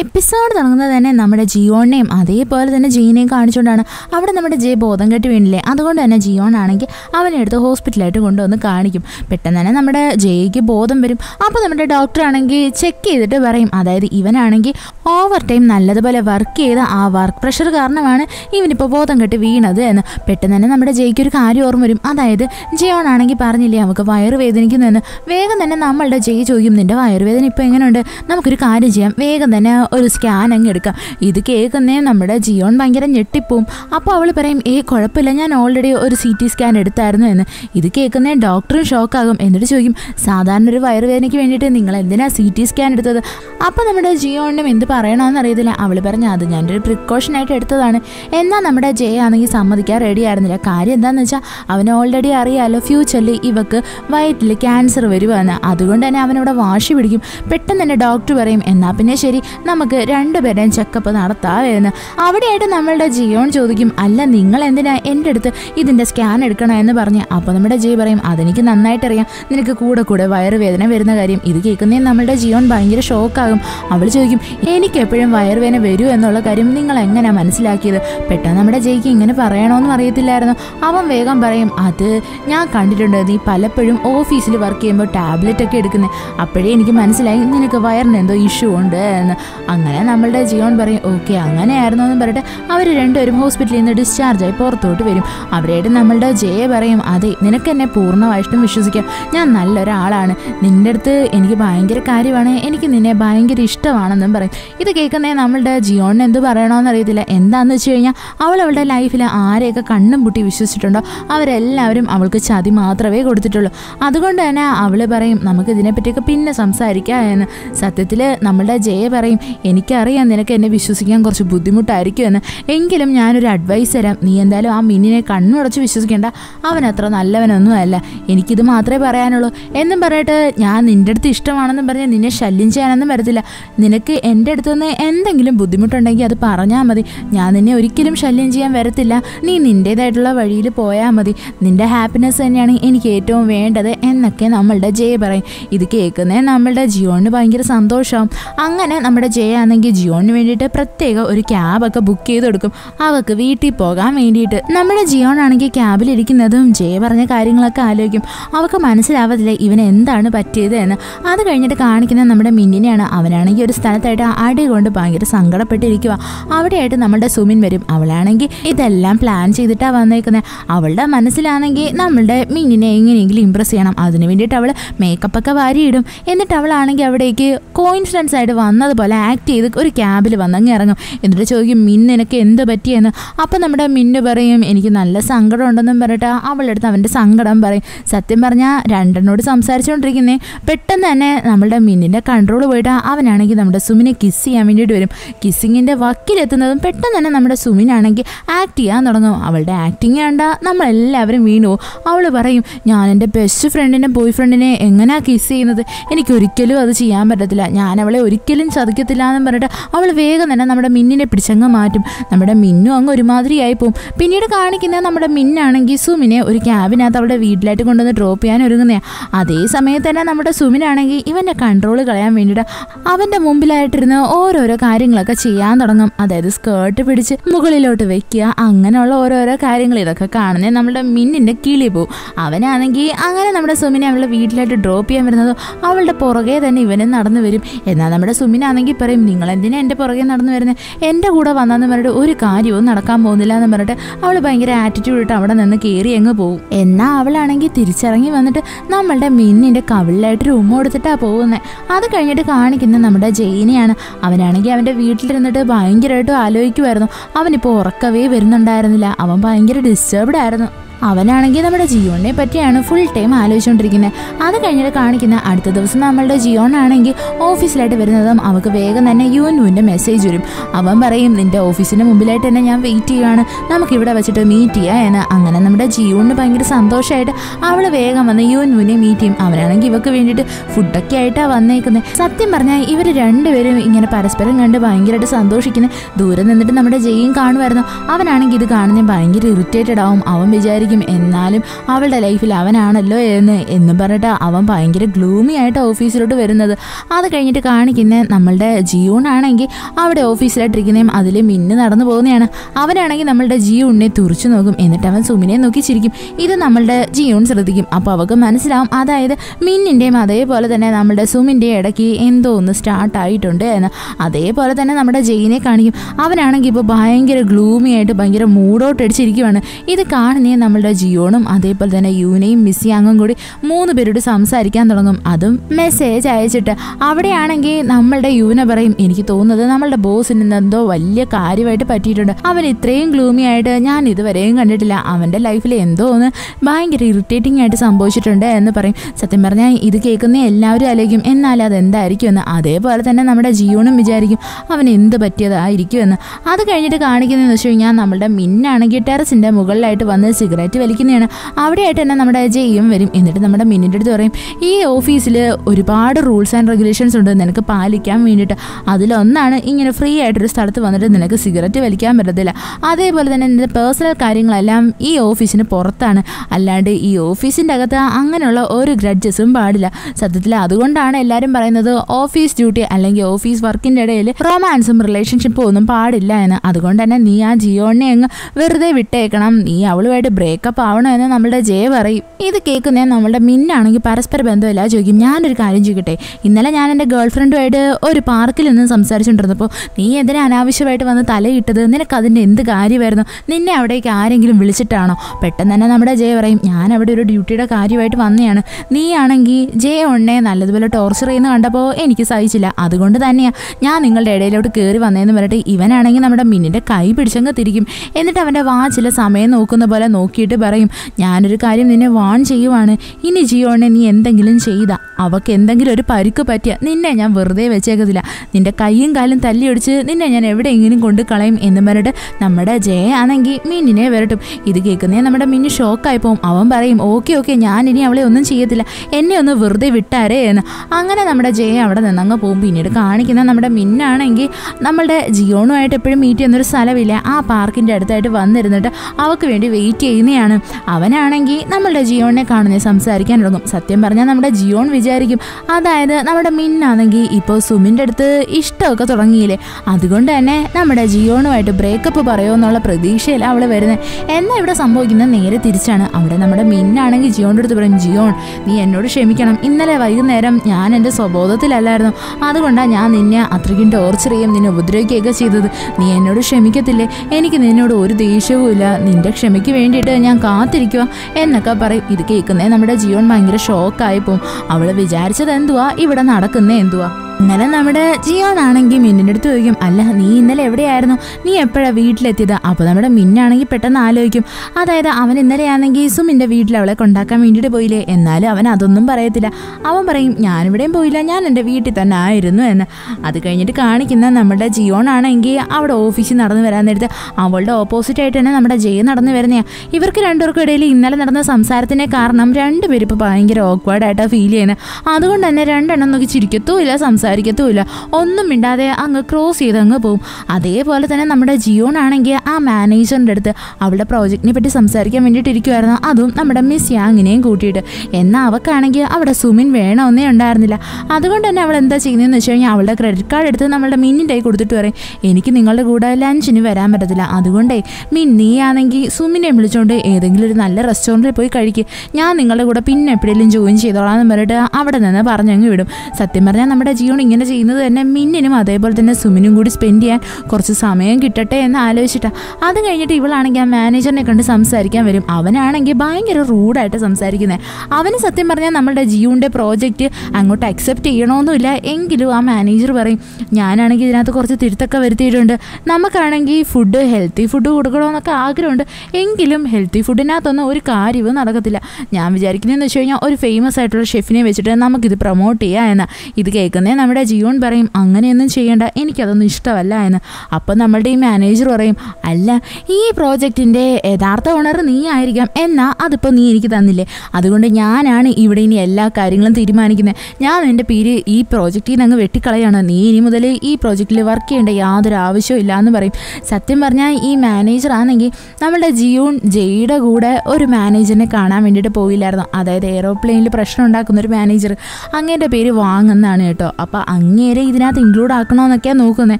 Episode തുടങ്ങുന്നത് തന്നെ നമ്മുടെ ജിയോണിനെയും അതേപോലെ തന്നെ ജീനെയും കാണിച്ചുകൊണ്ടാണ്. അവിടെ നമ്മുടെ ജെ ബോധം കെട്ടി വീണില്ലേ? അതുകൊണ്ട് തന്നെ ജിയോൺ ആണെങ്കിൽ അവനെ എടുത്ത് ഹോസ്പിറ്റലായിട്ട് കൊണ്ടുവന്ന് കാണിക്കും. പെട്ടെന്ന് തന്നെ നമ്മുടെ ജെയ്ക്ക് ബോധം വരും. അപ്പോൾ നമ്മുടെ ഡോക്ടർ ആണെങ്കിൽ ചെക്ക് ചെയ്തിട്ട് പറയും. അതായത് ഇവനാണെങ്കിൽ ഓവർ ടൈം നല്ലതുപോലെ വർക്ക് ചെയ്ത ആ വർക്ക് പ്രഷർ കാരണമാണ് ഇവനിപ്പോൾ ബോധം കെട്ടി വീണത് എന്ന്. പെട്ടെന്ന് തന്നെ നമ്മുടെ ജെയ്ക്ക് ഒരു കാര്യം ഓർമ്മ വരും. അതായത് ജിയോൺ ആണെങ്കിൽ പറഞ്ഞില്ലേ നമുക്ക് വയറ് വേദനിക്കുന്നു എന്ന്. വേഗം തന്നെ നമ്മളുടെ ജയ് ചോദിക്കും നിന്റെ വയറുവേദന ഇപ്പോൾ എങ്ങനെയുണ്ട്? നമുക്കൊരു കാര്യം ചെയ്യാം. വേഗം തന്നെ ഒരു സ്കാൻ അങ്ങ് എടുക്കാം. ഇത് കേൾക്കുന്നേ നമ്മുടെ ജിയോൺ ഭയങ്കര ഞെട്ടിപ്പോവും അപ്പോൾ അവൾ പറയും ഏ കുഴപ്പമില്ല ഞാൻ ഓൾറെഡി ഒരു സി ടി സ്കാൻ എടുത്തായിരുന്നു എന്ന്. ഇത് കേൾക്കുന്നേ ഡോക്ടറും ഷോക്കാകും എന്നിട്ട് ചോദിക്കും സാധാരണ ഒരു വയറുവേദനയ്ക്ക് വേണ്ടിയിട്ട് നിങ്ങൾ എന്തിനാ സി ടി സ്കാൻ എടുത്തത്? അപ്പോൾ നമ്മുടെ ജിയോണിനും എന്ത് പറയണമെന്ന് അറിയത്തില്ല. അവൾ പറഞ്ഞു അത് ഞാനൊരു പ്രിക്കോഷനായിട്ട് എടുത്തതാണ്. എന്നാൽ നമ്മുടെ ജെ ആണെങ്കിൽ സമ്മതിക്കാൻ റെഡി ആയിരുന്നില്ല. കാര്യം എന്താണെന്ന് വെച്ചാൽ അവന് ഓൾറെഡി അറിയാമല്ലോ ഫ്യൂച്ചറിൽ ഇവക്ക് വയറ്റിൽ ക്യാൻസർ വരുവാന്ന്. അതുകൊണ്ട് തന്നെ അവനവിടെ വാശി പിടിക്കും. പെട്ടെന്ന് തന്നെ ഡോക്ടർ പറയും എന്നാൽ പിന്നെ ശരി നമുക്ക് രണ്ടുപേരെയും ചെക്കപ്പ് നടത്താമായിരുന്നു അവിടെയായിട്ട് നമ്മളുടെ ജിയോൺ ചോദിക്കും അല്ല നിങ്ങൾ എന്തിനാ എന്റെ അടുത്ത് ഇതിന്റെ സ്കാൻ എടുക്കണം? എന്ന് പറഞ്ഞ്. അപ്പോൾ നമ്മുടെ ജി പറയും അതെനിക്ക് നന്നായിട്ട് അറിയാം നിനക്ക് കൂടെ കൂടെ വയറുവേദന വരുന്ന കാര്യം. ഇത് കേൾക്കുന്നേ നമ്മളുടെ ജിയോൺ ഭയങ്കര ഷോക്കാകും അവൾ ചോദിക്കും എനിക്ക് എപ്പോഴും വയറുവേദന വരൂ എന്നുള്ള കാര്യം നിങ്ങൾ എങ്ങനെയാണ് മനസ്സിലാക്കിയത്? പെട്ടെന്ന് നമ്മുടെ ജയ്ക്ക് ഇങ്ങനെ പറയണമെന്നും അറിയത്തില്ലായിരുന്നു. അവൻ വേഗം പറയും അത് ഞാൻ കണ്ടിട്ടുണ്ട്. നീ പലപ്പോഴും ഓഫീസിൽ വർക്ക് ചെയ്യുമ്പോൾ ടാബ്ലറ്റ് ഒക്കെ എടുക്കുന്നത് അപ്പോഴേ എനിക്ക് മനസ്സിലായി നിനക്ക് വയറിന് എന്തോ ഇഷ്യൂ ഉണ്ട് എന്ന്. അങ്ങനെ നമ്മളുടെ ജിയോൺ പറയും ഓക്കെ അങ്ങനെയായിരുന്നു എന്ന് പറഞ്ഞിട്ട് അവർ രണ്ടുപേരും ഹോസ്പിറ്റലിൽ നിന്ന് ഡിസ്ചാർജായി പുറത്തോട്ട് വരും. അവിടെയായിട്ട് നമ്മളുടെ ജയെ പറയും അതെ നിനക്ക് എന്നെ പൂർണമായിട്ടും വിശ്വസിക്കാം. ഞാൻ നല്ലൊരാളാണ്. നിന്റെ അടുത്ത് എനിക്ക് ഭയങ്കര കാര്യമാണ്. എനിക്ക് നിന്നെ ഭയങ്കര ഇഷ്ടമാണെന്നും പറയും. ഇത് കേൾക്കുന്നേ നമ്മളുടെ ജിയോണിന് എന്ത് പറയണമെന്ന് അറിയത്തില്ല. എന്താന്ന് വെച്ച് കഴിഞ്ഞാൽ അവൾ അവളുടെ ലൈഫിൽ ആരെയൊക്കെ കണ്ണും പൂട്ടി വിശ്വസിച്ചിട്ടുണ്ടോ? അവരെല്ലാവരും അവൾക്ക് ചതി മാത്രമേ കൊടുത്തിട്ടുള്ളൂ. അതുകൊണ്ട് തന്നെ അവൾ പറയും നമുക്ക് ഇതിനെപ്പറ്റിയൊക്കെ പിന്നെ സംസാരിക്കാം എന്ന്. സത്യത്തിൽ നമ്മളുടെ ജയ പറയും എനിക്കറിയാം നിനക്ക് എന്നെ വിശ്വസിക്കാൻ കുറച്ച് ബുദ്ധിമുട്ടായിരിക്കും എന്ന്. എങ്കിലും ഞാനൊരു അഡ്വൈസ് തരാം. നീ എന്തായാലും ആ മിന്നിനെ കണ്ണുടച്ച് വിശ്വസിക്കേണ്ട. അവൻ അത്ര നല്ലവനൊന്നും അല്ല. എനിക്കിത് മാത്രമേ പറയാനുള്ളൂ. എന്നും പറയട്ടെ ഞാൻ നിന്റെ അടുത്ത് ഇഷ്ടമാണെന്നും പറഞ്ഞ് നിന്നെ ശല്യം ചെയ്യാനൊന്നും വരത്തില്ല. നിനക്ക് എന്റെ അടുത്ത് നിന്ന് എന്തെങ്കിലും ബുദ്ധിമുട്ടുണ്ടെങ്കിൽ അത് പറഞ്ഞാൽ മതി. ഞാൻ നിന്നെ ഒരിക്കലും ശല്യം ചെയ്യാൻ വരത്തില്ല. നീ നിന്റേതായിട്ടുള്ള വഴിയിൽ പോയാൽ മതി. നിന്റെ ഹാപ്പിനെസ് തന്നെയാണ് എനിക്ക് ഏറ്റവും വേണ്ടത് എന്നൊക്കെ നമ്മളുടെ ജയ പറയും. ഇത് കേൾക്കുന്നേ നമ്മളുടെ ജിയോണിന് ഭയങ്കര സന്തോഷമാവും അങ്ങനെ നമ്മുടെ ജയ ആണെങ്കിൽ ജിയോണിന് വേണ്ടിയിട്ട് പ്രത്യേക ഒരു ക്യാബൊക്കെ ബുക്ക് ചെയ്ത് കൊടുക്കും അവൾക്ക് വീട്ടിൽ പോകാൻ വേണ്ടിയിട്ട്. നമ്മുടെ ജിയോൺ ആണെങ്കിൽ ക്യാബിലിരിക്കുന്നതും ജയ പറഞ്ഞ കാര്യങ്ങളൊക്കെ ആലോചിക്കും. അവൾക്ക് മനസ്സിലാവത്തില്ല ഇവൻ എന്താണ് പറ്റിയത് എന്ന് അത് കഴിഞ്ഞിട്ട് കാണിക്കുന്ന നമ്മുടെ മിന്നിനെയാണ്. അവനാണെങ്കിൽ ഒരു സ്ഥലത്തായിട്ട് അടി കൊണ്ട് ഭയങ്കര സങ്കടപ്പെട്ടിരിക്കുക അവിടെയായിട്ട് നമ്മുടെ സുമിൻ വരും. അവളാണെങ്കിൽ ഇതെല്ലാം പ്ലാൻ ചെയ്തിട്ടാണ് വന്നേക്കുന്നത് അവളുടെ മനസ്സിലാണെങ്കിൽ നമ്മളുടെ മിന്നിനെ എങ്ങനെയെങ്കിലും ഇമ്പ്രസ് ചെയ്യണം. അതിന് വേണ്ടിയിട്ട് അവൾ മേക്കപ്പൊക്കെ വാരിയിടും. എന്നിട്ട് അവളാണെങ്കിൽ അവിടേക്ക് കോയിൻസിഡൻസ് ആയിട്ട് വന്നതുപോലെ ആക്ട് ചെയ്ത് ഒരു ക്യാബിൽ വന്നങ്ങ് ഇറങ്ങും. എന്നിട്ട് ചോദിക്കും മിന്ന് നിനക്ക് എന്ത് പറ്റിയെന്ന്? അപ്പം നമ്മുടെ മിന്നു പറയും എനിക്ക് നല്ല സങ്കടം ഉണ്ടെന്നും പറഞ്ഞിട്ട്. അവളുടെ അടുത്ത് അവന്റെ സങ്കടം പറയും. സത്യം പറഞ്ഞാൽ രണ്ടെണ്ണോട് സംസാരിച്ചുകൊണ്ടിരിക്കുന്നേ പെട്ടെന്ന് തന്നെ നമ്മളുടെ മിന്നിന്റെ കൺട്രോൾ പോയിട്ട് അവനാണെങ്കിൽ നമ്മുടെ സുമിനെ കിസ് ചെയ്യാൻ വേണ്ടിയിട്ട് വരും. കിസ്സിങ്ങിന്റെ വക്കിലെത്തുന്നതും പെട്ടെന്ന് തന്നെ നമ്മുടെ സുമിനാണെങ്കിൽ ആക്ട് ചെയ്യാൻ തുടങ്ങും. അവളുടെ ആക്ടിങ് കണ്ട നമ്മളെല്ലാവരും വീണു അവൾ പറയും ഞാൻ എന്റെ ബെസ്റ്റ് ഫ്രണ്ടിന്റെ ബോയ് ഫ്രണ്ടിനെ എങ്ങനെയാണ് കിസ് ചെയ്യുന്നത്? എനിക്കൊരിക്കലും അത് ചെയ്യാൻ പറ്റത്തില്ല. ഞാൻ അവളെ ഒരിക്കലും ചതിക്കത്തില്ല. എന്ന് പറഞ്ഞിട്ട് അവൾ വേഗം തന്നെ നമ്മുടെ മിന്നിനെ പിടിച്ചങ്ങ് മാറ്റും. നമ്മുടെ മിന്നു അങ്ങ് ഒരുമാതിരിയായി പോകും പിന്നീട് കാണിക്കുന്ന നമ്മുടെ മിന്നാണെങ്കിൽ സുമിനെ ഒരു ക്യാബിനകത്ത് അവളുടെ വീട്ടിലായിട്ട് കൊണ്ടുവന്ന് ഡ്രോപ്പ് ചെയ്യാൻ ഒരുങ്ങുന്നതാണ് അതേ സമയത്ത് തന്നെ നമ്മുടെ സുമിനാണെങ്കിൽ ഇവന്റെ കൺട്രോൾ കളയാൻ വേണ്ടിയിട്ട് അവന്റെ മുമ്പിലായിട്ടിരുന്ന് ഓരോരോ കാര്യങ്ങളൊക്കെ ചെയ്യാൻ തുടങ്ങും. അതായത് സ്കേർട്ട് പിടിച്ച് മുകളിലോട്ട് വെക്കുക അങ്ങനെയുള്ള ഓരോരോ കാര്യങ്ങൾ ഇതൊക്കെ കാണുന്നത് നമ്മുടെ മിന്നിന്റെ കിളി പോവും. അവനാണെങ്കിൽ അങ്ങനെ നമ്മുടെ സുമിനെ അവളുടെ വീട്ടിലായിട്ട് ഡ്രോപ്പ് ചെയ്യാൻ വരുന്നത് അവളുടെ പുറകെ തന്നെ ഇവനും നടന്നു വരും. എന്നാൽ നമ്മുടെ സുമിനാണെങ്കിൽ പറയും നിങ്ങൾ എന്തിനാ എന്റെ പുറകെ നടന്നു വരുന്നത് എന്റെ കൂടെ വന്നെന്ന് പറഞ്ഞിട്ട് ഒരു കാര്യവും നടക്കാൻ പോകുന്നില്ല എന്ന് പറഞ്ഞിട്ട് അവൾ ഭയങ്കര ആറ്റിറ്റ്യൂഡ് ഇട്ട് അവിടെ നിന്ന് കയറി അങ്ങ് പോകും. എന്നാൽ അവളാണെങ്കിൽ തിരിച്ചിറങ്ങി വന്നിട്ട് നമ്മളുടെ മിന്നിന്റെ കവിളിലായിട്ട് റൂം കൊടുത്തിട്ടാണ് പോകുന്നത് അത് കഴിഞ്ഞിട്ട് കാണിക്കുന്ന നമ്മുടെ ജെയിനെയാണ്. അവനാണെങ്കിൽ അവന്റെ വീട്ടിലിരുന്നിട്ട് ഭയങ്കരമായിട്ട് ആലോചിക്കുമായിരുന്നു അവനിപ്പോൾ ഉറക്കവേ വരുന്നുണ്ടായിരുന്നില്ല. അവൻ ഭയങ്കര ഡിസ്റ്റർബ്ഡ് ആയിരുന്നു. അവനാണെങ്കിൽ നമ്മുടെ ജിയോണിനെ പറ്റിയാണ് ഫുൾ ടൈം ആലോചിച്ചുകൊണ്ടിരിക്കുന്നത് അത് കഴിഞ്ഞിട്ട് കാണിക്കുന്ന അടുത്ത ദിവസം നമ്മളുടെ ജിയോൺ ആണെങ്കിൽ ഓഫീസിലായിട്ട് വരുന്നതും അവൾക്ക് വേഗം തന്നെ യു നുവിന്റെ മെസ്സേജ് വരും. അവൻ പറയും നിന്റെ ഓഫീസിന്റെ മുമ്പിലായിട്ട് തന്നെ ഞാൻ വെയിറ്റ് ചെയ്യുകയാണ്. നമുക്ക് ഇവിടെ വെച്ചിട്ട് മീറ്റ് ചെയ്യാം എന്ന്. അങ്ങനെ നമ്മുടെ ജിയോണിന് ഭയങ്കര സന്തോഷമായിട്ട് അവൾ വേഗം വന്ന് യു നുവിനെ മീറ്റ് ചെയ്യും. അവനാണെങ്കിൽ ഇവക്ക് വേണ്ടിയിട്ട് ഫുഡൊക്കെ ആയിട്ടാണ് വന്നേക്കുന്നത് സത്യം പറഞ്ഞാൽ ഇവർ രണ്ടുപേരും ഇങ്ങനെ പരസ്പരം കണ്ട് ഭയങ്കരമായിട്ട് സന്തോഷിക്കുന്നത് ദൂരെ നിന്നിട്ട് നമ്മുടെ ജയും കാണുമായിരുന്നു. അവനാണെങ്കിൽ ഇത് കാണുന്ന ഭയങ്കര ഇറിറ്റേറ്റഡ് ആവും. അവൻ വിചാരിക്കും ചോദിക്കും എന്നാലും അവളുടെ ലൈഫിൽ അവനാണല്ലോ എന്ന് എന്ന് പറഞ്ഞിട്ട് അവൻ ഭയങ്കര ഗ്ലൂമി ആയിട്ട് ഓഫീസിലോട്ട് വരുന്നത്. അത് കഴിഞ്ഞിട്ട് കാണിക്കുന്ന നമ്മളുടെ ജിയൂൺ ആണെങ്കിൽ അവിടെ ഓഫീസിലായിട്ടിരിക്കുന്നതും അതിൽ മിന്ന് നടന്നു പോകുന്നതാണ്. അവനാണെങ്കിൽ നമ്മളുടെ ജിയൂണിനെ തുറച്ചു നോക്കും. എന്നിട്ട് അവൻ സുമിനെ നോക്കി ചിരിക്കും. ഇത് നമ്മളുടെ ജിയൂൺ ശ്രദ്ധിക്കും. അപ്പോൾ അവൾക്ക് മനസ്സിലാവും. അതായത് മിന്നിന്റെയും അതേപോലെ തന്നെ നമ്മുടെ സുമിന്റെ ഇടയ്ക്ക് എന്തോ ഒന്ന് സ്റ്റാർട്ടായിട്ടുണ്ട് എന്ന്. അതേപോലെ തന്നെ നമ്മുടെ ജെയിനെ കാണിക്കും. അവനാണെങ്കിൽ ഇപ്പോൾ ഭയങ്കര ഗ്ലൂമി ആയിട്ട് ഭയങ്കര മൂഡോട്ട് അടിച്ചിരിക്കുവാണ്. ഇത് കാണുന്നേ നമ്മളുടെ ജിയോണും അതേപോലെ തന്നെ യൂനയും മിസ്സിയാങ്ങും കൂടി മൂന്ന് പേരോട് സംസാരിക്കാൻ തുടങ്ങും. അതും മെസ്സേജ് അയച്ചിട്ട് അവിടെയാണെങ്കിൽ നമ്മളുടെ യൂന പറയും എനിക്ക് തോന്നുന്നത് നമ്മളുടെ ബോസിന് എന്തോ വലിയ കാര്യമായിട്ട് പറ്റിയിട്ടുണ്ട്. അവൻ ഇത്രയും ഗ്ലൂമി ആയിട്ട് ഞാൻ ഇതുവരെയും കണ്ടിട്ടില്ല. അവന്റെ ലൈഫിൽ എന്തോ ഒന്ന് ഭയങ്കര ഇറിറ്റേറ്റിംഗ് ആയിട്ട് സംഭവിച്ചിട്ടുണ്ട് എന്ന് പറയും. സത്യം പറഞ്ഞാൽ ഇത് കേൾക്കുന്ന എല്ലാവരും ആലോചിക്കും എന്നാൽ അതെന്തായിരിക്കും എന്ന് അതേപോലെ തന്നെ നമ്മുടെ ജിയോണും വിചാരിക്കും അവൻ എന്ത് പറ്റിയതായിരിക്കും എന്ന് അത് കഴിഞ്ഞിട്ട് കാണിക്കുന്നതെന്ന് വെച്ച് കഴിഞ്ഞാൽ നമ്മുടെ മിന്നാണെങ്കിൽ ടെറസിന്റെ മുകളിലായിട്ട് വന്ന് സിഗരറ്റ് വലിക്കുന്നതാണ്. അവിടെയായിട്ട് തന്നെ നമ്മുടെ ജെയും വരും. എന്നിട്ട് നമ്മുടെ മിന്നിന്റെ അടുത്ത് പറയും ഈ ഓഫീസിൽ ഒരുപാട് റൂൾസ് ആൻഡ് റെഗുലേഷൻസ് ഉണ്ട്. നിനക്ക് പാലിക്കാൻ വേണ്ടിയിട്ട് അതിലൊന്നാണ് ഇങ്ങനെ ഫ്രീ ആയിട്ടൊരു സ്ഥലത്ത് വന്നിട്ട് നിനക്ക് സിഗരറ്റ് വലിക്കാൻ പറ്റത്തില്ല. അതേപോലെ തന്നെ നിന്റെ പേഴ്സണൽ കാര്യങ്ങളെല്ലാം ഈ ഓഫീസിന് പുറത്താണ്. അല്ലാണ്ട് ഈ ഓഫീസിന്റെ അകത്ത് അങ്ങനെയുള്ള ഒരു ഗ്രഡ്ജസും പാടില്ല. സത്യത്തിൽ അതുകൊണ്ടാണ് എല്ലാവരും പറയുന്നത് ഓഫീസ് ഡ്യൂട്ടി അല്ലെങ്കിൽ ഓഫീസ് വർക്കിന്റെ ഇടയിൽ റൊമാൻസും റിലേഷൻഷിപ്പും ഒന്നും പാടില്ല എന്ന്. അതുകൊണ്ട് തന്നെ നീ ആ ജിയോണിനെ അങ്ങ് വെറുതെ വിട്ടേക്കണം. നീ അവളുമായിട്ട് ബ്രേക്കപ്പ് ആവണമെന്ന് എന്ന് നമ്മളുടെ ജയ പറയും ഇത് കേൾക്കുന്ന നമ്മളുടെ മിന്നാണെങ്കിൽ പരസ്പര ബന്ധമില്ല ചോദിക്കും ഞാനൊരു കാര്യം ചോദിക്കട്ടെ? ഇന്നലെ ഞാൻ എന്റെ ഗേൾ ഫ്രണ്ടുമായിട്ട് ഒരു പാർക്കിൽ നിന്ന് സംസാരിച്ചുകൊണ്ടിരുന്നപ്പോൾ നീ എന്തിനാ അനാവശ്യമായിട്ട് വന്ന് തലയിട്ടത്? നിനക്ക് അതിന്റെ എന്ത് കാര്യമായിരുന്നു? നിന്നെ അവിടേക്ക് ആരെങ്കിലും വിളിച്ചിട്ടാണോ? പെട്ടെന്ന് തന്നെ നമ്മുടെ ജയ പറയും ഞാൻ അവിടെ ഒരു ഡ്യൂട്ടിയുടെ കാര്യമായിട്ട് വന്നതാണ് നീ ആണെങ്കിൽ ജയ ഉണ്ണേ നല്ലതുപോലെ ടോർച്ചർ ചെയ്യുന്ന കണ്ടപ്പോൾ എനിക്ക് സഹിച്ചില്ല. അതുകൊണ്ട് തന്നെയാണ് ഞാൻ നിങ്ങളുടെ ഇടയിലോട്ട് കയറി വന്നതെന്ന് പറഞ്ഞിട്ട് ഇവനാണെങ്കിൽ നമ്മുടെ മിന്നിന്റെ കൈ പിടിച്ചങ്ങ് തിരിക്കും. എന്നിട്ട് അവന്റെ വാച്ചിലെ സമയം നോക്കുന്ന പോലെ നോക്കിയിട്ട് പറയും ഞാനൊരു കാര്യം നിന്നെ വാൺ ചെയ്യുവാണ്. ഇനി ജിയോണെ നീ എന്തെങ്കിലും ചെയ്ത. അവക്ക് എന്തെങ്കിലും ഒരു പരുക്ക് പറ്റിയ. നിന്നെ ഞാൻ വെറുതെ വെച്ചേക്കത്തില്ല. നിന്റെ കൈയും കാലും തല്ലിയൊടിച്ച് നിന്നെ ഞാൻ എവിടെയെങ്കിലും കൊണ്ട് കളയും എന്ന് പറഞ്ഞിട്ട് നമ്മുടെ ജയ ആണെങ്കിൽ മിന്നിനെ വരട്ടും. ഇത് കേൾക്കുന്നേ നമ്മുടെ മിന്നു ഷോക്കായി പോകും അവൻ പറയും ഓക്കെ ഓക്കെ ഞാൻ ഇനി അവളെ ഒന്നും ചെയ്യത്തില്ല. എന്നെ ഒന്ന് വെറുതെ വിട്ടാരേ എന്ന്. അങ്ങനെ നമ്മുടെ ജയ അവിടെ നിന്നങ്ങ് പോകും പിന്നീട് കാണിക്കുന്ന നമ്മുടെ മിന്നാണെങ്കിൽ നമ്മളുടെ ജിയോണുമായിട്ട് എപ്പോഴും മീറ്റ് ചെയ്യുന്നൊരു സ്ഥലമില്ല? ആ പാർക്കിന്റെ അടുത്തായിട്ട് വന്നിരുന്നിട്ട് അവൾക്ക് വേണ്ടി വെയിറ്റ് ചെയ്യുന്നതാണ് അവനാണെങ്കിൽ നമ്മളുടെ ജിയോണിനെ കാണുന്നേ സംസാരിക്കാൻ തുടങ്ങും. സത്യം പറഞ്ഞാൽ നമ്മുടെ ജിയോൺ വിചാരിക്കും അതായത് നമ്മുടെ മിന്നാണെങ്കിൽ ഇപ്പോൾ സുമിന്റെ അടുത്ത് ഇഷ്ടമൊക്കെ തുടങ്ങിയില്ലേ? അതുകൊണ്ട് തന്നെ നമ്മുടെ ജിയോണുമായിട്ട് ബ്രേക്കപ്പ് പറയുമോ എന്നുള്ള പ്രതീക്ഷയിലാണ് അവൾ വരുന്നത് എന്നാൽ ഇവിടെ സംഭവിക്കുന്നത്? നേരെ തിരിച്ചാണ്. അവിടെ നമ്മുടെ മിന്നാണെങ്കിൽ ജിയോന്റെ അടുത്ത് പറയും ജിയോൺ നീ എന്നോട് ക്ഷമിക്കണം. ഇന്നലെ വൈകുന്നേരം ഞാൻ എന്റെ സ്വബോധത്തിലല്ലായിരുന്നു. അതുകൊണ്ടാണ് ഞാൻ നിന്നെ അത്രയ്ക്കും ടോർച്ചർ ചെയ്യും നിന്നെ ഉപദ്രവിക്കുകയൊക്കെ ചെയ്തത്. നീ എന്നോട് ക്ഷമിക്കത്തില്ലേ? എനിക്ക് നിന്നോട് ഒരു ദേഷ്യവും ഇല്ല നിന്റെ ക്ഷമയ്ക്ക് വേണ്ടിയിട്ട് ഞാൻ കാത്തിരിക്കുക എന്നൊക്കെ പറയും. ഇത് കേൾക്കുന്നേ നമ്മുടെ ജീവൻ ഭയങ്കര ഷോക്കായി പോവും. അവൾ വിചാരിച്ചത് എന്തുവാ? ഇവിടെ നടക്കുന്നേ എന്തുവാ? ഇന്നലെ നമ്മുടെ ജിയോൺ ആണെങ്കിൽ മിന്നിന്റെ അടുത്ത് ചോദിക്കും അല്ല നീ ഇന്നലെ എവിടെയായിരുന്നു? നീ എപ്പോഴാണ് വീട്ടിലെത്തിയത്? അപ്പോൾ നമ്മുടെ മിന്നാണെങ്കിൽ പെട്ടെന്ന് ആലോചിക്കും അതായത് അവൻ ഇന്നലെയാണെങ്കിൽ സുമിന്റെ വീട്ടിൽ അവളെ കൊണ്ടാക്കാൻ വേണ്ടിയിട്ട് പോയില്ലേ? എന്നാലും അവൻ അതൊന്നും പറയത്തില്ല. അവൻ പറയും ഞാനിവിടെയും പോയില്ല ഞാൻ എന്റെ വീട്ടിൽ തന്നെ ആയിരുന്നു എന്ന്. അത് കഴിഞ്ഞിട്ട് കാണിക്കുന്ന നമ്മുടെ ജിയോൺ ആണെങ്കിൽ അവിടെ ഓഫീസിൽ നടന്നു വരാൻ നേരത്ത് അവളുടെ ഓപ്പോസിറ്റ് ആയിട്ട് തന്നെ നമ്മുടെ ജയ നടന്നു വരുന്നതാണ് ഇവർക്ക് രണ്ടുപേർക്കും ഇടയിൽ ഇന്നലെ നടന്ന സംസാരത്തിന്റെ കാരണം രണ്ടുപേരും ഇപ്പോൾ ഭയങ്കര ഓക്വേർഡായിട്ടാണ് ഫീൽ ചെയ്യുന്നത്. അതുകൊണ്ട് തന്നെ രണ്ടെണ്ണം നോക്കി ചിരിക്കത്തുമില്ല സംസാരിക്കത്തുമില്ല. ഒന്നും മിണ്ടാതെ അങ്ങ് ക്രോസ് ചെയ്ത് അങ്ങ് പോവും. അതേപോലെ തന്നെ നമ്മുടെ ജിയോൺ ആണെങ്കിൽ ആ മാനേജറിന്റെ അടുത്ത് അവളുടെ പ്രോജക്റ്റിനെ പറ്റി സംസാരിക്കാൻ വേണ്ടിയിട്ട് ഇരിക്കുമായിരുന്നു അതും നമ്മുടെ മിസ് യാങ്ങിനെയും കൂട്ടിയിട്ട്. എന്നാൽ അവക്കാണെങ്കിൽ അവിടെ സുമിൻ വേണമെന്നേ ഉണ്ടായിരുന്നില്ല. അതുകൊണ്ട് തന്നെ അവൾ എന്താ ചെയ്യുന്നതെന്ന് വെച്ച് കഴിഞ്ഞാൽ അവളുടെ ക്രെഡിറ്റ് കാർഡ് എടുത്ത് നമ്മളുടെ മിന്നിന്റെ കൈ കൊടുത്തിട്ട് പറയും എനിക്ക് നിങ്ങളുടെ കൂടെ ലഞ്ചിന് വരാൻ പറ്റത്തില്ല. അതുകൊണ്ടേ മിൻ നീ ആണെങ്കിൽ സുമിനെ വിളിച്ചുകൊണ്ട് ഏതെങ്കിലും ഒരു നല്ല റെസ്റ്റോറന്റിൽ പോയി കഴിക്കുക ഞാൻ നിങ്ങളുടെ കൂടെ പിന്നെ എപ്പോഴെങ്കിലും ജോയിൻ ചെയ്തോളാം എന്ന് പറഞ്ഞിട്ട് അവിടെ നിന്ന് പറഞ്ഞങ്ങ് വിടും. സത്യം പറഞ്ഞാൽ നമ്മുടെ ജിയോൺ ഇങ്ങനെ ചെയ്യുന്നത് തന്നെ മിന്നിനും അതേപോലെ തന്നെ സുമിനും കൂടി സ്പെൻഡ് ചെയ്യാൻ കുറച്ച് സമയം കിട്ടട്ടെ എന്ന് ആലോചിച്ചിട്ടാണ് അത് കഴിഞ്ഞിട്ട് ഇവളാണെങ്കിൽ ആ മാനേജറിനെ കണ്ട് സംസാരിക്കാൻ വരും. അവനാണെങ്കിൽ ഭയങ്കര റൂഡായിട്ട് സംസാരിക്കുന്നത് അവന് സത്യം പറഞ്ഞാൽ നമ്മുടെ ജിയോന്റെ പ്രോജക്റ്റ് അങ്ങോട്ട് അക്സെപ്റ്റ് ചെയ്യണമെന്നില്ല എങ്കിലും ആ മാനേജർ പറയും ഞാനാണെങ്കിൽ ഇതിനകത്ത് കുറച്ച് തിരുത്തൊക്കെ വരുത്തിയിട്ടുണ്ട്. നമുക്കാണെങ്കിൽ ഫുഡ് ഹെൽത്തി ഫുഡ് കൊടുക്കണമെന്നൊക്കെ ആഗ്രഹമുണ്ട്. എങ്കിലും ഫുഡിനകത്തൊന്നും ഒരു കാര്യവും നടക്കത്തില്ല. ഞാൻ വിചാരിക്കുന്നതെന്ന് വെച്ച് കഴിഞ്ഞാൽ ഒരു ഫേമസ് ആയിട്ടുള്ള ഷെഫിനെ വെച്ചിട്ട് നമുക്കിത് പ്രൊമോട്ട് ചെയ്യാം എന്ന്. ഇത് കേൾക്കുന്നേ നമ്മുടെ ജിയോൺ പറയും അങ്ങനെയൊന്നും ചെയ്യേണ്ട എനിക്കതൊന്നും ഇഷ്ടമല്ല എന്ന്. അപ്പം നമ്മളുടെ ഈ മാനേജർ പറയും അല്ല ഈ പ്രോജക്റ്റിന്റെ യഥാർത്ഥ ഓണർ നീ ആയിരിക്കാം എന്നാൽ അതിപ്പോൾ നീ എനിക്ക് തന്നില്ലേ? അതുകൊണ്ട് ഞാനാണ് ഇവിടെ ഇനി എല്ലാ കാര്യങ്ങളും തീരുമാനിക്കുന്നത്. ഞാൻ എന്റെ പേര് ഈ പ്രോജക്റ്റിൽ നിന്ന് അങ്ങ് വെട്ടിക്കളയാണ്. നീ ഇനി മുതൽ ഈ പ്രോജക്റ്റിൽ വർക്ക് ചെയ്യേണ്ട യാതൊരു ആവശ്യവും ഇല്ല എന്ന് പറയും. സത്യം പറഞ്ഞാൽ ഈ മാനേജർ ആണെങ്കിൽ നമ്മുടെ ജിയോൺ ജെയിൻ ജെയ്യുടെ കൂടെ ഒരു മാനേജറിനെ കാണാൻ വേണ്ടിയിട്ട് പോയില്ലായിരുന്നു. അതായത് എയ്റോപ്ലെയിനിൽ പ്രശ്നം ഉണ്ടാക്കുന്ന ഒരു മാനേജർ അങ്ങേന്റെ പേര് വാങ്ങുന്നതാണ് കേട്ടോ. അപ്പോൾ അങ്ങേരെ ഇതിനകത്ത് ഇൻക്ലൂഡ് ആക്കണമെന്നൊക്കെയാണ് നോക്കുന്നത്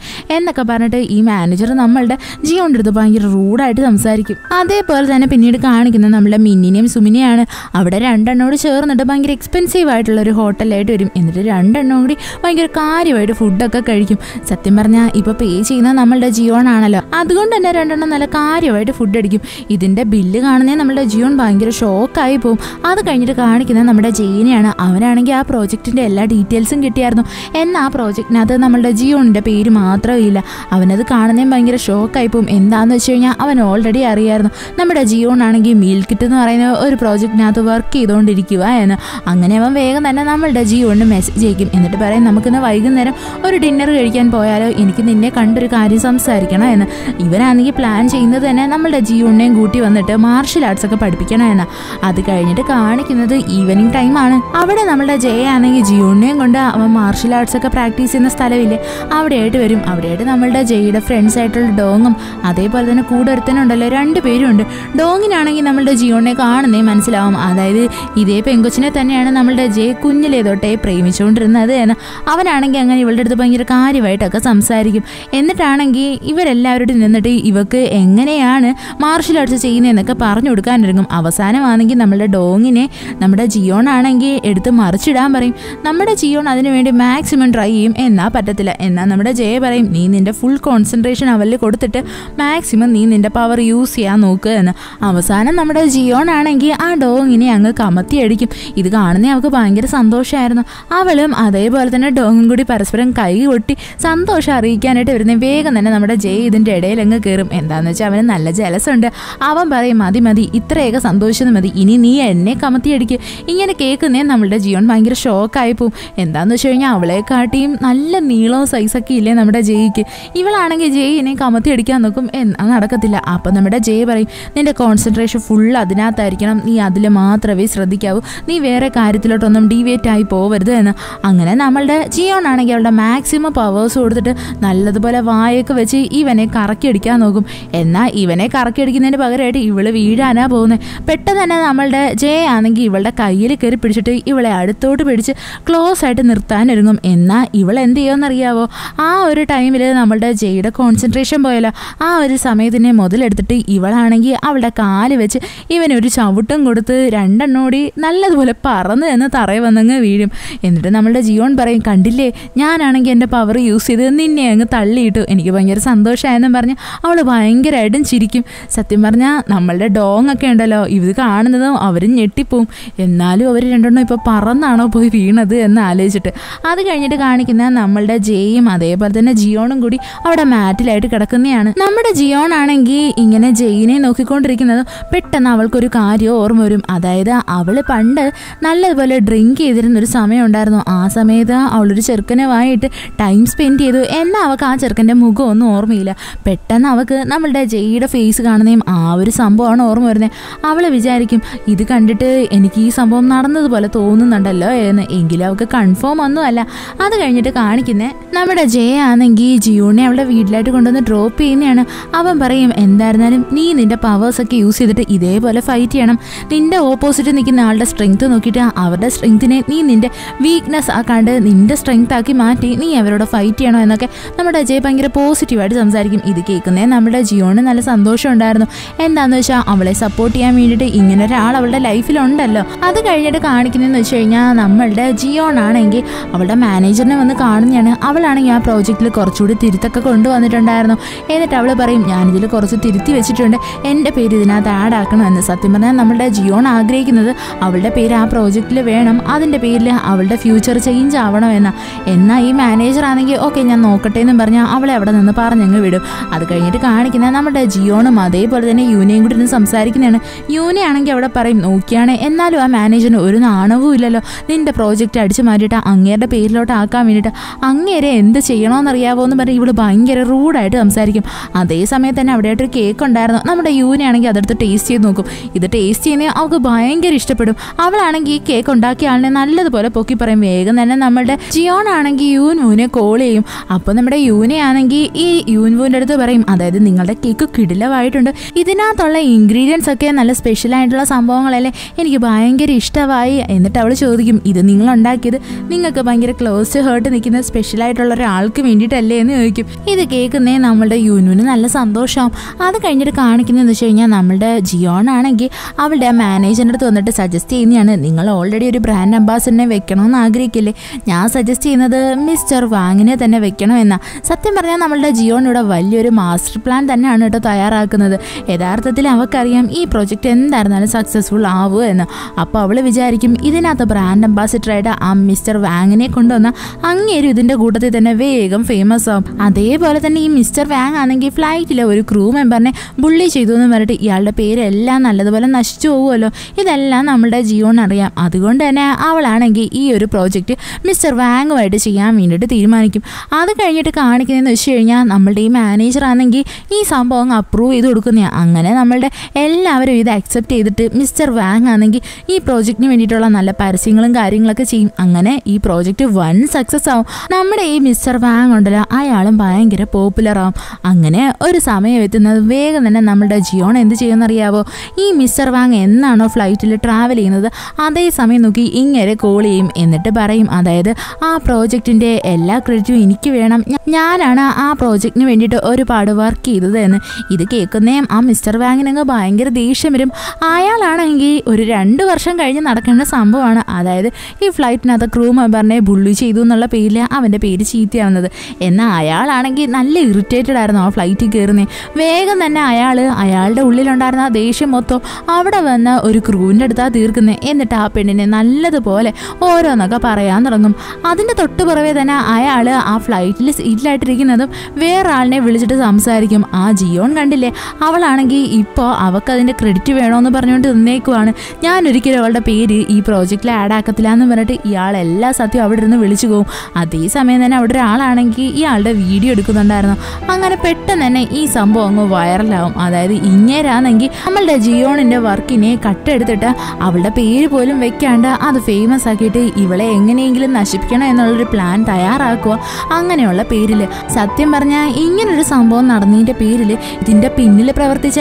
എന്നൊക്കെ പറഞ്ഞിട്ട് ഈ മാനേജർ നമ്മളുടെ ജിയോന്റെ ഭയങ്കര റൂഡായിട്ട് സംസാരിക്കും. അതേപോലെ തന്നെ പിന്നീട് കാണിക്കുന്നത് നമ്മുടെ മിന്നിനെയും സുമിനെയാണ്. അവിടെ രണ്ടെണ്ണോട് ചേർന്നിട്ട് ഭയങ്കര എക്സ്പെൻസീവ് ആയിട്ടുള്ള ഒരു ഹോട്ടലായിട്ട് വരും. എന്നിട്ട് രണ്ടെണ്ണം കൂടി ഭയങ്കര കാര്യമായിട്ട് ഫുഡൊക്കെ കഴിക്കും. സത്യം പറഞ്ഞാൽ ഇപ്പോൾ പേ ചെയ്യുന്നത് നമ്മളുടെ ജിയോണാണല്ലോ. അതുകൊണ്ട് തന്നെ രണ്ടെണ്ണം നല്ല കാര്യമായിട്ട് ഫുഡ് അടിക്കും. ഇതിന്റെ ബില്ല് കാണുന്നേ നമ്മുടെ ജിയോൺ ഭയങ്കര ഷോക്കായി പോകും അത് കഴിഞ്ഞിട്ട് കാണിക്കുന്നത് നമ്മുടെ ജെയിനെയാണ് അവനാണെങ്കിൽ ആ പ്രോജക്റ്റിന്റെ എല്ലാ ഡീറ്റെയിൽസും കിട്ടിയായിരുന്നു. എന്നാൽ ആ പ്രോജക്റ്റിനകത്ത് നമ്മുടെ ജിയോണിന്റെ പേര് മാത്രമില്ല അവനത് കാണുന്നതും ഭയങ്കര ഷോക്കായി പോകും എന്താണെന്ന് വെച്ച് കഴിഞ്ഞാൽ അവൻ ഓൾറെഡി അറിയായിരുന്നു. നമ്മുടെ ജിയോൺ ആണെങ്കിൽ മിൽക്കിറ്റ് എന്ന് പറയുന്ന ഒരു പ്രോജക്റ്റിനകത്ത് വർക്ക് ചെയ്തുകൊണ്ടിരിക്കുക എന്ന്. അങ്ങനെ അവൻ വേഗം തന്നെ നമ്മളുടെ ജിയോണിന് മെസ്സേജ് അയക്കും. എന്നിട്ട് പറയും നമുക്കിന്ന് വൈകുന്നേരം ഒരു ഡിന്നർ കഴിക്കാൻ പോയാലോ? എനിക്ക് നിന്നെ കണ്ടൊരു കാര്യം സംസാരിക്കണം എന്ന്. ഇവനാണെങ്കിൽ പ്ലാൻ ചെയ്യുന്നത് തന്നെ നമ്മളുടെ ജിയോണിനെയും കൂട്ടി വന്നിട്ട് മാർഷൽ ആർട്സ് ഒക്കെ പഠിപ്പിക്കണമെന്ന് അത് കഴിഞ്ഞിട്ട് കാണിക്കുന്നത് ഈവനിങ് ടൈമാണ് അവിടെ നമ്മളുടെ ജയ ആണെങ്കിൽ ജിയോണിനെയും കൊണ്ട് അവൻ മാർഷൽ ആർട്സ് ഒക്കെ പ്രാക്ടീസ് ചെയ്യുന്ന സ്ഥലമില്ലേ? അവിടെയായിട്ട് വരും. അവിടെയായിട്ട് നമ്മളുടെ ജയുടെ ഫ്രണ്ട്സ് ആയിട്ടുള്ള ഡോങ്ങും അതേപോലെ തന്നെ കൂടെ ഒരുത്തനുണ്ടല്ലോ രണ്ട് പേരും ഉണ്ട് ഡോങ്ങിനാണെങ്കിൽ നമ്മളുടെ ജിയോണിനെ കാണുന്നേ മനസ്സിലാവും. അതായത് ഇതേ പെങ്കൊച്ചിനെ തന്നെയാണ് നമ്മളുടെ ജയ കുഞ്ഞിലേ തൊട്ടേ പ്രേമിച്ചുകൊണ്ടിരുന്നത് എന്ന്. അവനാണെങ്കിൽ അങ്ങനെ ഇവളുടെ അടുത്ത് ഭയങ്കര കാര്യമായിട്ടൊക്കെ സംസാരിക്കും. എന്നിട്ടാണെങ്കിൽ ഇവരെല്ലാവരോടും നിന്നിട്ട് ഇവക്ക് എങ്ങനെയാണ് മാർഷൽ ആർട്സ് ചെയ്യുന്നതെന്നൊക്കെ പറഞ്ഞു കൊടുക്കാനിറങ്ങും അവസാനമാണെങ്കിൽ നമ്മുടെ ഡോങ്ങിനെ നമ്മുടെ ജിയോൺ ആണെങ്കിൽ എടുത്ത് മറിച്ചിടാൻ പറയും. നമ്മുടെ ജിയോൺ അതിനുവേണ്ടി മാക്സിമം ട്രൈ ചെയ്യും. എന്നാൽ പറ്റത്തില്ല. എന്നാൽ നമ്മുടെ ജയ പറയും നീ നിന്റെ ഫുൾ കോൺസെൻട്രേഷൻ അവരിൽ കൊടുത്തിട്ട് മാക്സിമം നീ നിന്റെ പവർ യൂസ് ചെയ്യാൻ നോക്കുക എന്ന്. അവസാനം നമ്മുടെ ജിയോൺ ആണെങ്കിൽ ആ ഡോങ്ങിനെ അങ്ങ് കമത്തി അടിക്കും. ഇത് കാണുന്നേ അവൾക്ക് ഭയങ്കര സന്തോഷമായിരുന്നു. അവളും അതേപോലെ തന്നെ ഡോങ്ങും കൂടി പരസ്പരം കൈ കൊട്ടി സന്തോഷം അറിയിക്കാനായിട്ട് വരുന്ന. വേഗം തന്നെ നമ്മുടെ ജയ് ഇതിന്റെ ഇടയിൽ അങ്ങ് കയറും എന്താണെന്ന് വെച്ചാൽ അവന് നല്ല ജലസുണ്ട് അവൻ പറയും മതി മതി. ഇത്രയൊക്കെ സന്തോഷം മതി. ഇനി നീ എന്നെ കമത്തി അടിക്കുക ഇങ്ങനെ കേൾക്കുന്നേ നമ്മളുടെ ജിയോൺ ഭയങ്കര ഷോക്കായി പോവും. എന്താന്ന് വെച്ച് കഴിഞ്ഞാൽ അവളെ കാട്ടിയും നല്ല നീളവും സൈസൊക്കെ ഇല്ലേ നമ്മുടെ ജയിക്ക്. ഇവളാണെങ്കിൽ ജയിനെ കമത്തി അടിക്കാൻ നോക്കും. എന്നാ നടക്കത്തില്ല. അപ്പം നമ്മുടെ ജയ് പറയും നിന്റെ കോൺസെൻട്രേഷൻ ഫുൾ അതിനകത്തായിരിക്കണം. നീ അതിൽ മാത്രമേ ശ്രദ്ധിക്കാവൂ. നീ വേറെ കാര്യത്തിലോട്ടൊന്നും ഡീവിയേറ്റ് ആയി പോവരുത് എന്ന്. അങ്ങനെ നമ്മളുടെ ജിയോൺ ആണെങ്കിൽ അവളുടെ മാക്സിമം പവേഴ്സ് കൊടുത്തിട്ട് നല്ലതുപോലെ വായൊക്കെ വെച്ച് ഇവനെ കറക്കി അടിക്കാൻ നോക്കും. എന്നാൽ ഇവനെ കറക്കി അടിക്കുന്നതിന് പകരമായിട്ട് ഇവൾ വീഴാനാ പോകുന്നത് പെട്ടെന്ന് തന്നെ നമ്മളുടെ ജയ ആണെങ്കിൽ ഇവളുടെ കയ്യിൽ കയറി പിടിച്ചിട്ട് ഇവളെ അടുത്തോട്ട് പിടിച്ച് ക്ലോസ് ആയിട്ട് നിർത്താനൊരുങ്ങും എന്നാൽ ഇവൾ എന്ത് ചെയ്യുമെന്നറിയാവോ? ആ ഒരു ടൈമിൽ നമ്മളുടെ ജയുടെ കോൺസെൻട്രേഷൻ പോയാലോ ആ ഒരു സമയത്തിനെ മുതലെടുത്തിട്ട് ഇവളാണെങ്കിൽ അവളുടെ കാൽ വെച്ച് ഇവനൊരു ചവിട്ടും കൊടുത്ത് രണ്ടെണ്ണോടി നല്ലതുപോലെ പറന്ന് എന്ന് തറയെ വന്നങ്ങ് വീഴും. എന്നിട്ട് നമ്മളുടെ ജിയോൺ പറയും കണ്ടില്ലേ? ഞാനാണെങ്കിൽ എന്റെ പവർ യൂസ് ചെയ്ത് നിന്നെ അങ്ങ് തള്ളിയിട്ടു. എനിക്ക് ഭയങ്കര സന്തോഷമായെന്നും പറഞ്ഞ് അവൾ ഭയങ്കരമായിട്ടും ചിരിക്കും. സത്യം പറഞ്ഞാൽ നമ്മളുടെ ഡോങ് ഒക്കെ ഉണ്ടല്ലോ. ഇത് കാണുന്നത് അവരും ഞെട്ടിപ്പോവും. എന്നാലും അവർ രണ്ടെണ്ണം ഇപ്പോൾ പറന്നാണോ പോയി വീണത് എന്ന് ആലോചിച്ചിട്ട്. അത് കഴിഞ്ഞിട്ട് കാണിക്കുന്ന നമ്മളുടെ ജെയും അതേപോലെ തന്നെ ജിയോണും കൂടി അവിടെ മാറ്റിലായിട്ട് കിടക്കുന്നതാണ്. നമ്മുടെ ജിയോൺ ആണെങ്കിൽ ഇങ്ങനെ ജെയിനെ നോക്കിക്കൊണ്ടിരിക്കുന്നത് പെട്ടെന്ന് അവൾക്കൊരു കാര്യം ഓർമ്മ വരും. അതായത് അവൾ പണ്ട് നല്ലതുപോലെ ഡ്രിങ്ക് ചെയ്തിരുന്ന ഒരു സമയം ഉണ്ടായിരുന്നു. ആ സമയത്ത് അവളൊരു ചെറുക്കനുമായിട്ട് ടൈം സ്പെൻഡ് ചെയ്തു. എന്നാൽ അവൾക്ക് ആ ചെറുക്കന്റെ മുഖം ഒന്നും ഓർമ്മയില്ല. പെട്ടെന്ന് അവൾക്ക് നമ്മളുടെ ജെയുടെ ഫേസ് കാണുന്നതും ആ ഒരു സംഭവമാണ് ഓർമ്മ വരുന്നത് അവൾ വിചാരിക്കും ഇത് കണ്ടിട്ട് എനിക്ക് ഈ സംഭവം നടന്നതുപോലെ തോന്നുന്നുണ്ടല്ലോ എന്ന്. എങ്കിലും അവൾക്ക് കൺഫേം ഒന്നുമല്ല അത് കഴിഞ്ഞിട്ട് കാണിക്കുന്നേ നമ്മുടെ ജയ ആണെങ്കിൽ ജിയൂണിനെ അവളുടെ വീട്ടിലായിട്ട് കൊണ്ടുവന്ന് ഡ്രോപ്പ് ചെയ്യുന്നതാണ്. അവൻ പറയും എന്തായിരുന്നാലും നീ നിന്റെ പവേഴ്സ് ഒക്കെ യൂസ് ചെയ്തിട്ട് ഇതേപോലെ ഫൈറ്റ് ചെയ്യണം. നിന്റെ ഓപ്പോസിറ്റ് നിൽക്കുന്ന ആളുടെ സ്ട്രെങ്ത് നോക്കിയിട്ട് അവരുടെ സ്ട്രെങ്ത്തിനെ നീ നിന്റെ വീക്ക്നെസ് ആക്കാണ്ട് നിന്റെ സ്ട്രെങ്ത് ആക്കി മാറ്റി നീ അവരോട് ഫൈറ്റ് ചെയ്യണോ എന്നൊക്കെ നമ്മുടെ അജയ് ഭയങ്കര പോസിറ്റീവായിട്ട് സംസാരിക്കും. ഇത് കേൾക്കുന്നേ നമ്മുടെ ജിയോണിന് നല്ല സന്തോഷം ഉണ്ടായിരുന്നു. എന്താന്ന് വെച്ചാൽ അവളെ സപ്പോർട്ട് ചെയ്യാൻ വേണ്ടിയിട്ട് ഇങ്ങനെ ഒരാൾ അവളുടെ ലൈഫിലുണ്ടല്ലോ. അത് കഴിഞ്ഞിട്ട് കാണിക്കുന്നതെന്ന് വെച്ച് കഴിഞ്ഞാൽ നമ്മളുടെ ജിയോൺ ആണെങ്കിൽ അവളുടെ മാനേജറിനെ വന്ന് കാണുന്നതാണ്. അവളാണെങ്കിൽ ആ പ്രോജക്റ്റിൽ കുറച്ചുകൂടി തിരുത്തൊക്കെ കൊണ്ടുവന്നിട്ടുണ്ടായിരുന്നു. എന്നിട്ട് അവൾ പറയും ഞാനിതിൽ കുറച്ച് തിരുത്തി വെച്ചിട്ടുണ്ട്. എന്റെ പേര് ഇതിനകത്ത് ആഡ് ആക്കണമെന്ന്. സത്യം പറഞ്ഞാൽ നമ്മളുടെ ജിയോൺ ആഗ്രഹിക്കുന്നത് അവളുടെ പേര് ആ പ്രോജക്റ്റിൽ വേണം. അതിന്റെ പേരിൽ അവളുടെ ഫ്യൂച്ചർ ചേഞ്ച് ആവണം എന്ന എന്നാൽ ഈ മാനേജർ ആണെങ്കിൽ ഓക്കെ ഞാൻ നോക്കട്ടെ എന്നും പറഞ്ഞാൽ അവളെ അവിടെ നിന്ന് പറഞ്ഞങ്ങ് വിടും. അത് കഴിഞ്ഞിട്ട് കാണിക്കുന്ന നമ്മുടെ ജിയോണും അതേപോലെ തന്നെ യൂണിയൻ ഇരുന്ന് സംസാരിക്കുന്നതാണ്. യൂനെ ആണെങ്കിൽ അവിടെ പറയും നോക്കിയാണ് എന്നാലും ആ മാനേജറിന് ഒരു നാണവും ഇല്ലല്ലോ. നിന്റെ പ്രോജക്റ്റ് അടിച്ചു മാറ്റിയിട്ട് അങ്ങേരുടെ പേരിലോട്ട് ആക്കാൻ വേണ്ടിയിട്ട് അങ്ങേരെ എന്ത് ചെയ്യണമെന്നറിയാവോ എന്ന് പറഞ്ഞ് ഇവൾ ഭയങ്കര റൂഡായിട്ട് സംസാരിക്കും. അതേ സമയത്ത് തന്നെ അവിടെയായിട്ടൊരു കേക്ക് ഉണ്ടായിരുന്നു. നമ്മുടെ യൂനെ ആണെങ്കിൽ അതെടുത്ത് ടേസ്റ്റ് ചെയ്ത് നോക്കും. ഇത് ടേസ്റ്റ് ചെയ്യുന്ന അവൾക്ക് ഭയങ്കര ഇഷ്ടപ്പെടും. അവളാണെങ്കിൽ ഈ കേക്ക് ഉണ്ടാക്കിയ ആളിനെ നല്ലതുപോലെ പൊക്കി പറയും. വേഗം തന്നെ നമ്മുടെ ജിയോൺ ആണെങ്കിൽ യൂൻ വൂനെ കോൾ ചെയ്യും. അപ്പോൾ നമ്മുടെ യൂനെ ആണെങ്കിൽ ഈ യൂൻ വൂന്റെ അടുത്ത് പറയും അതായത് നിങ്ങളുടെ കേക്ക് കിടിലമായിട്ടുണ്ട് ഇതിനകത്തുള്ള ഇൻഗ്രീഡിയൻസ് ഒക്കെ നല്ല സ്പെഷ്യൽ ആയിട്ടുള്ള സംഭവങ്ങളല്ലേ? എനിക്ക് ഭയങ്കര ഇഷ്ടമായി. എന്നിട്ട് അവൾ ചോദിക്കും ഇത് നിങ്ങൾ ഉണ്ടാക്കിയത് നിങ്ങൾക്ക് ഭയങ്കര ക്ലോസ് ഹേർട്ട് നിൽക്കുന്ന സ്പെഷ്യൽ ആയിട്ടുള്ള ഒരാൾക്ക് വേണ്ടിയിട്ടല്ലേ? എന്ന് ചോദിക്കും. ഇത് കേൾക്കുന്നേ നമ്മളുടെ യൂനുവിന് നല്ല സന്തോഷമാവും അത് കഴിഞ്ഞിട്ട് കാണിക്കുന്നതെന്ന് വെച്ച് കഴിഞ്ഞാൽ നമ്മളുടെ ജിയോൺ ആണെങ്കിൽ അവളുടെ ആ മാനേജറിന്റെ അടുത്ത് വന്നിട്ട് സജസ്റ്റ് ചെയ്യുന്നതാണ് നിങ്ങൾ ഓൾറെഡി ഒരു ബ്രാൻഡ് അംബാസിഡറിനെ വെക്കണമെന്ന് ആഗ്രഹിക്കില്ലേ? ഞാൻ സജസ്റ്റ് ചെയ്യുന്നത് മിസ്റ്റർ വാങ്ങിനെ തന്നെ വെക്കണമെന്നാ സത്യം പറഞ്ഞാൽ നമ്മളുടെ ജിയോൺ ഇവിടെ വലിയൊരു മാസ്റ്റർ പ്ലാൻ തന്നെയാണ് കേട്ടോ തയ്യാറാക്കുന്നത്. യഥാർത്ഥത്തിൽ അവൾക്കറിയാം ഈ പ്രോജക്റ്റ് എന്തായിരുന്നാലും സക്സസ്ഫുൾ ആവുക എന്ന്. അപ്പോൾ അവൾ വിചാരിക്കും ഇതിനകത്ത് ബ്രാൻഡ് അംബാസിഡറായിട്ട് ആ മിസ്റ്റർ വാങ്ങിനെ കൊണ്ടുവന്ന അങ്ങേരും ഇതിന്റെ കൂട്ടത്തിൽ തന്നെ വേഗം ഫേമസ് ആവും. അതേപോലെ തന്നെ ഈ മിസ്റ്റർ വാങ് ആണെങ്കിൽ ഫ്ലൈറ്റിലെ ഒരു ക്രൂ മെമ്പറിനെ ബുള്ളി ചെയ്തു എന്ന് പറഞ്ഞിട്ട് ഇയാളുടെ പേരെല്ലാം നല്ലതുപോലെ നശിച്ചു പോകുമല്ലോ. ഇതെല്ലാം നമ്മുടെ ജിയോൺ അറിയാം. അതുകൊണ്ട് തന്നെ അവളാണെങ്കിൽ ഈ ഒരു പ്രോജക്റ്റ് മിസ്റ്റർ വാങ്ങുമായിട്ട് ചെയ്യാൻ വേണ്ടിയിട്ട് തീരുമാനിക്കും. അത് കഴിഞ്ഞിട്ട് കാണിക്കുന്നതെന്ന് വെച്ച് കഴിഞ്ഞാൽ നമ്മളുടെ ഈ മാനേജർ ആണെങ്കിൽ ഈ സംഭവം അപ്രൂവ് ചെയ്ത് കൊടുക്കുന്നതാണ് അങ്ങനെ നമ്മളുടെ എല്ലാവരും ഇത് അക്സെപ്റ്റ് ചെയ്തിട്ട് മിസ്റ്റർ വാങ് ആണെങ്കിൽ ഈ പ്രോജക്റ്റിന് വേണ്ടിയിട്ടുള്ള നല്ല പരസ്യങ്ങളും കാര്യങ്ങളൊക്കെ ചെയ്യും. അങ്ങനെ ഈ പ്രോജക്റ്റ് വൺ സക്സസ് ആവും. നമ്മുടെ ഈ മിസ്റ്റർ വാങ് ഉണ്ടല്ലോ അയാളും ഭയങ്കര പോപ്പുലർ ആവും. അങ്ങനെ ഒരു സമയം എത്തുന്നത് വേഗം തന്നെ നമ്മുടെ ജിയോൺ എന്ത് ചെയ്യുമെന്നറിയാവോ ഈ മിസ്റ്റർ വാങ് എന്നാണോ ഫ്ലൈറ്റിൽ ട്രാവൽ ചെയ്യുന്നത്? അതേ സമയം നോക്കി ഇങ്ങനെ കോൾ ചെയ്യും. എന്നിട്ട് പറയും അതായത് ആ പ്രോജക്റ്റിന്റെ എല്ലാ ക്രെഡിറ്റും എനിക്ക് വേണം. ഞാനാണ് ആ പ്രോജക്റ്റിന് വേണ്ടിയിട്ട് ഒരുപാട് വർക്ക് ചെയ്തത് എന്ന്. ഇത് കേൾക്കുന്നേം ആ മിസ്റ്റർ വാങ്ങിനങ്ങ് ഭയങ്കര ദേഷ്യം വരും. അയാളാണെങ്കിൽ ഒരു രണ്ട് വർഷം കഴിഞ്ഞ് നടക്കേണ്ട സംഭവമാണ്. അതായത് ഈ ഫ്ലൈറ്റിനകത്ത് ക്രൂ മെമ്പറിനെ ബുള്ളി ചെയ്തു എന്നുള്ള പേരിൽ അവന്റെ പേര് ചീത്തയാവുന്നത്. എന്നാൽ അയാളാണെങ്കിൽ നല്ല ഇറിറ്റേറ്റഡ് ആയിരുന്നു ആ ഫ്ലൈറ്റിൽ കയറുന്നേ. വേഗം തന്നെ അയാൾ അയാളുടെ ഉള്ളിലുണ്ടായിരുന്ന ആ ദേഷ്യം മൊത്തം അവിടെ വന്ന് ഒരു ക്രൂവിന്റെ അടുത്താണ് തീർക്കുന്നത് എന്നിട്ട് ആ പെണ്ണിനെ നല്ലതുപോലെ ഓരോന്നൊക്കെ പറയാൻ തുടങ്ങും. അതിന്റെ തൊട്ട് പുറവേ തന്നെ അയാൾ ആ ഫ്ലൈറ്റിൽ സീറ്റിലായിട്ടിരിക്കുന്നതും വേറെ ആളിനെ വിളിച്ചിട്ട് സംസാരിക്കും. ആ ജിയോൺ കണ്ടില്ലേ? അവളാണെങ്കിൽ ഇപ്പോൾ അവൾക്കതിന്റെ ക്രെഡിറ്റ് വേണമെന്ന് പറഞ്ഞുകൊണ്ട് നിന്നേക്കുവാണ്. ഞാൻ ഒരിക്കലും അവളുടെ പേര് ഈ പ്രോജക്റ്റിൽ ആഡ് ആക്കത്തില്ല എന്ന് പറഞ്ഞിട്ട് ഇയാൾ എല്ലാ സത്യവും അവിടെ ഇരുന്ന് വിളിച്ചു പോകും. അതേസമയം തന്നെ അവിടെ ഒരാളാണെങ്കിൽ ഇയാളുടെ വീഡിയോ എടുക്കുന്നുണ്ടായിരുന്നു. അങ്ങനെ പെട്ടെന്ന് തന്നെ ഈ സംഭവം അങ്ങ് വൈറലാവും അതായത് ഇങ്ങേരാണെങ്കിൽ നമ്മളുടെ ജിയോണിന്റെ വർക്കിനെ കട്ടെടുത്തിട്ട് അവളുടെ പേര് പോലും വെക്കാണ്ട് അത് ഫേമസ് ആക്കിയിട്ട് ഇവളെ എങ്ങനെയെങ്കിലും നശിപ്പിക്കണം എന്നുള്ളൊരു പ്ലാൻ തയ്യാറാക്കുക. അങ്ങനെയുള്ള പേരിൽ സത്യം പറഞ്ഞാൽ ഇങ്ങനൊരു സംഭവം നടന്നതിന്റെ പേരിൽ ഇതിന്റെ പിന്നിൽ പ്രവർത്തിച്ച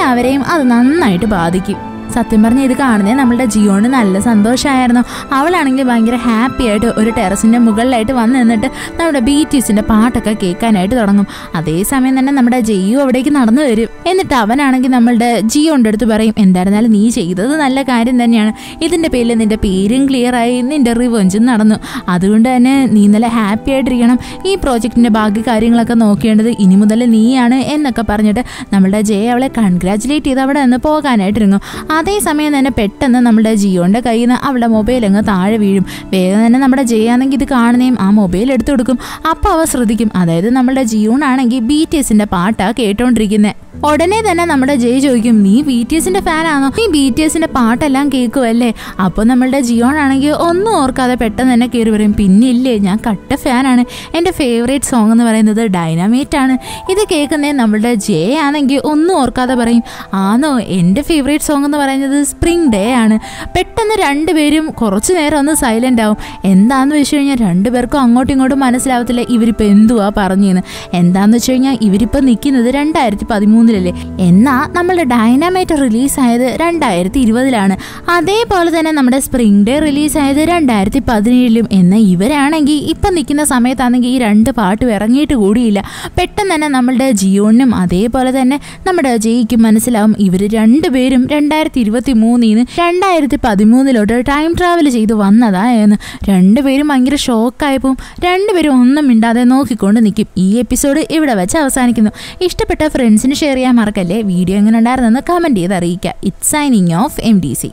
എല്ലാവരെയും അത് നന്നായിട്ട് ബാധിക്കും. സത്യം പറഞ്ഞ ഇത് കാണുന്നേ നമ്മളുടെ ജിയോണ് നല്ല സന്തോഷമായിരുന്നു അവളാണെങ്കിൽ ഭയങ്കര ഹാപ്പി ആയിട്ട് ഒരു ടെറസിന്റെ മുകളിലായിട്ട് വന്ന് നിന്നിട്ട് നമ്മുടെ ബി ടി എസിന്റെ പാട്ടൊക്കെ കേൾക്കാനായിട്ട് തുടങ്ങും. അതേസമയം തന്നെ നമ്മുടെ ജയു അവിടേക്ക് നടന്നു വരും. എന്നിട്ട് അവനാണെങ്കിൽ നമ്മളുടെ ജിയോന്റെ അടുത്ത് പറയും എന്തായിരുന്നാലും നീ ചെയ്തത് നല്ല കാര്യം തന്നെയാണ്. ഇതിന്റെ പേരിൽ നിന്റെ പേരും ക്ലിയറായി നിന്റെ റിവഞ്ചും നടന്നു. അതുകൊണ്ട് തന്നെ നീ നല്ല ഹാപ്പി ആയിട്ടിരിക്കണം. ഈ പ്രോജക്റ്റിന്റെ ബാക്കി കാര്യങ്ങളൊക്കെ നോക്കേണ്ടത് ഇനി മുതൽ നീയാണ് എന്നൊക്കെ പറഞ്ഞിട്ട് നമ്മളുടെ ജയ അവളെ കൺഗ്രാറ്റുലേറ്റ് ചെയ്ത് അവിടെ നിന്ന് പോകാനായിട്ടിരുന്നു. അതേസമയം തന്നെ പെട്ടെന്ന് നമ്മുടെ ജിയോന്റെ കയ്യിൽ നിന്ന് അവളുടെ മൊബൈൽ അങ്ങ് താഴെ വീഴും. വേഗം തന്നെ നമ്മുടെ ജയാണെങ്കിൽ ഇത് കാണുന്നേയും ആ മൊബൈൽ എടുത്തു കൊടുക്കും. അപ്പോൾ അവ ശ്രദ്ധിക്കും. അതായത് നമ്മുടെ ജിയോൺ ആണെങ്കിൽ ബി ടി എസിന്റെ പാട്ടാണ് കേട്ടോണ്ടിരിക്കുന്നത് ഉടനെ തന്നെ നമ്മുടെ ജയ് ചോദിക്കും നീ ബി ടി എസിന്റെ ഫാനാണോ? നീ ബി ടി എസിന്റെ പാട്ടെല്ലാം കേൾക്കുമല്ലേ അപ്പോൾ നമ്മളുടെ ജിയോൺ ആണെങ്കിൽ ഒന്നും ഓർക്കാതെ പെട്ടെന്ന് തന്നെ കയറി പറയും പിന്നില്ലേ ഞാൻ കട്ട ഫാനാണ്. എന്റെ ഫേവറേറ്റ് സോങ് എന്ന് പറയുന്നത് ഡൈനാമേറ്റ് ആണ്. ഇത് കേൾക്കുന്നേ നമ്മളുടെ ജെ ആണെങ്കിൽ ഒന്നും ഓർക്കാതെ പറയും ആണോ എന്റെ ഫേവറേറ്റ് സോങ് എന്ന് പറയുന്നത് സ്പ്രിംഗ് ഡേ ആണ്. പെട്ടെന്ന് രണ്ടുപേരും കുറച്ച് നേരം ഒന്ന് സൈലന്റ് ആവും. എന്താന്ന് വെച്ച് കഴിഞ്ഞാൽ രണ്ടുപേർക്കും അങ്ങോട്ടും ഇങ്ങോട്ടും മനസ്സിലാവത്തില്ല ഇവരിപ്പോൾ എന്തുവാ പറഞ്ഞെന്ന്. എന്താന്ന് വെച്ച് കഴിഞ്ഞാൽ ഇവരിപ്പോൾ നിൽക്കുന്നത് രണ്ടായിരത്തി പതിമൂന്നിലല്ലേ എന്നാ നമ്മളുടെ ഡൈനാമൈറ്റ് റിലീസായത് രണ്ടായിരത്തി ഇരുപതിലാണ് അതേപോലെ തന്നെ നമ്മുടെ സ്പ്രിംഗ് ഡേ റിലീസ് റിലീസായത് രണ്ടായിരത്തി പതിനേഴിലും എന്ന ഇവരാണെങ്കിൽ ഇപ്പം നിൽക്കുന്ന സമയത്താണെങ്കിൽ ഈ രണ്ട് പാട്ടും ഇറങ്ങിയിട്ട് കൂടിയില്ല. പെട്ടെന്ന് തന്നെ നമ്മളുടെ ജിയോണിനും അതേപോലെ തന്നെ നമ്മുടെ ജയിക്കും മനസ്സിലാവും. ഇവർ രണ്ടുപേരും രണ്ടായിരത്തി ഇരുപത്തി നിന്ന് രണ്ടായിരത്തി പതിമൂന്നിലോട്ട് ടൈം ട്രാവൽ ചെയ്ത് വന്നതാ എന്ന്. രണ്ടുപേരും ഭയങ്കര ഷോക്കായപ്പോൾ രണ്ടുപേരും ഒന്നും മിണ്ടാതെ നോക്കിക്കൊണ്ട് നിൽക്കും ഈ എപ്പിസോഡ് ഇവിടെ വെച്ച് അവസാനിക്കുന്നു. ഇഷ്ടപ്പെട്ട ഫ്രണ്ട്സിന് ഷെയർ ചെയ്യാൻ മറക്കല്ലേ? വീഡിയോ എങ്ങനെ ഉണ്ടായിരുന്നെന്ന് കമന്റ് ചെയ്ത് അറിയിക്കുക. It signing off M D C